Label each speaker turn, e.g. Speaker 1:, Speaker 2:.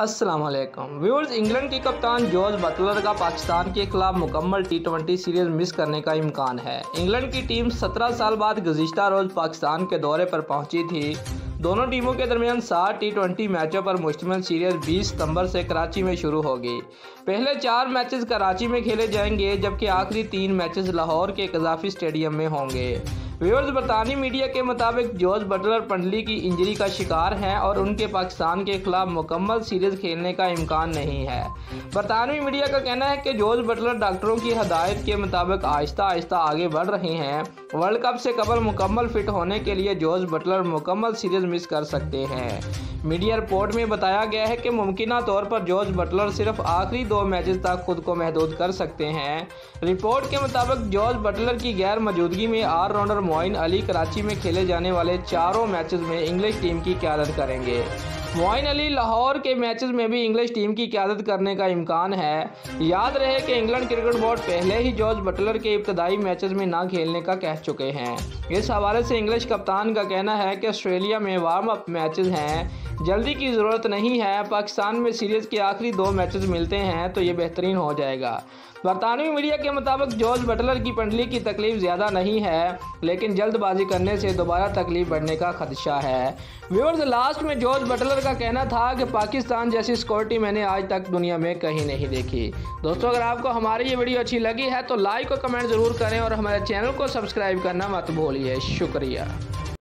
Speaker 1: अस्सलाम वालेकुम viewers, England के कप्तान जॉर्ज बटलर का पाकिस्तान के खिलाफ मुकम्मल टी सीरीज़ मिस करने का इम्कान है। इंग्लैंड की टीम 17 साल बाद गुजशत रोज़ पाकिस्तान के दौरे पर पहुँची थी। दोनों टीमों के दरमियान सात टी ट्वेंटी मैचों पर मुश्तमिल सीरीज़ 20 सितंबर से कराची में शुरू होगी। पहले चार मैचेस कराची में खेले जाएँगे, जबकि आखिरी तीन मैचेस लाहौर के कजाफी स्टेडियम में होंगे। व्यूअर्स, बरतानी मीडिया के मुताबिक जॉर्ज बटलर पंडली की इंजरी का शिकार हैं और उनके पाकिस्तान के खिलाफ मुकम्मल सीरीज़ खेलने का इम्कान नहीं है। बरतानवी मीडिया का कहना है कि जॉर्ज बटलर डॉक्टरों की हदायत के मुताबिक आहिस्ता आहिस्ता आगे बढ़ रहे हैं। वर्ल्ड कप से कबल मुकम्मल फिट होने के लिए जॉर्ज बटलर मुकम्मल सीरीज़ मिस कर सकते हैं। मीडिया रिपोर्ट में बताया गया है कि मुमकिन तौर पर जॉर्ज बटलर सिर्फ़ आखिरी दो मैचेस तक खुद को महदूद कर सकते हैं। रिपोर्ट के मुताबिक जॉर्ज बटलर की गैर मौजूदगी में ऑलराउंडर मोइन अली कराची में खेले जाने वाले चारों मैचेस में इंग्लिश टीम की क्यादत करेंगे। मोइन अली लाहौर के मैचेस में भी इंग्लिश टीम की क्यादत करने का इम्कान है। याद रहे कि इंग्लैंड क्रिकेट बोर्ड पहले ही जॉर्ज बटलर के इब्तदाई मैचेस में ना खेलने का कह चुके हैं। इस हवाले से इंग्लिश कप्तान का कहना है कि ऑस्ट्रेलिया में वार्म अप मैचेस हैं। जल्दी की ज़रूरत नहीं है, पाकिस्तान में सीरीज़ के आखिरी दो मैचेस मिलते हैं तो ये बेहतरीन हो जाएगा। बरतानवी मीडिया के मुताबिक जॉर्ज बटलर की पंडली की तकलीफ़ ज़्यादा नहीं है, लेकिन जल्दबाजी करने से दोबारा तकलीफ़ बढ़ने का खदशा है। व्यूअर्स, लास्ट में जॉर्ज बटलर का कहना था कि पाकिस्तान जैसी सिक्योरिटी मैंने आज तक दुनिया में कहीं नहीं देखी। दोस्तों, अगर आपको हमारी ये वीडियो अच्छी लगी है तो लाइक और कमेंट ज़रूर करें और हमारे चैनल को सब्सक्राइब करना मत भूलिए। शुक्रिया।